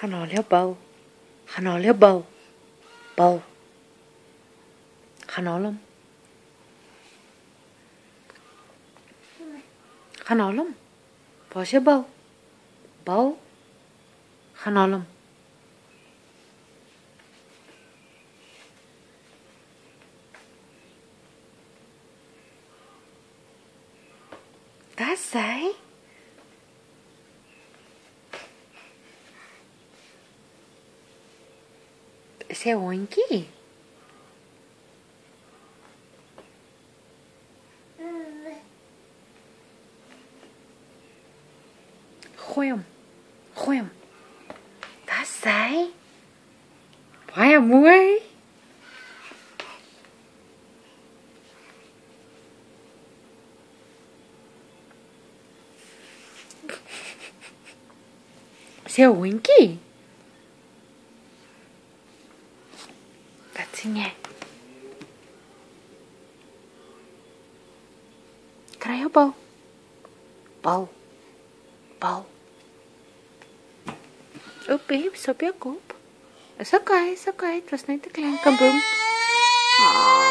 Gaan olhar o bal. Gaan olhar o bal. Bal. Gaan oğlum. Gaan oğlum. Boşa bal. Bal. Gaan oğlum. That's. Hy. Is hy 'n hondjie? Gooi hom. Gooi hom. Dis księżycnie. Krajobol. Bol. Bol. Oh, babe, sob your goop. It's okay, it's okay. It was not the clank. Kaboom. Aww.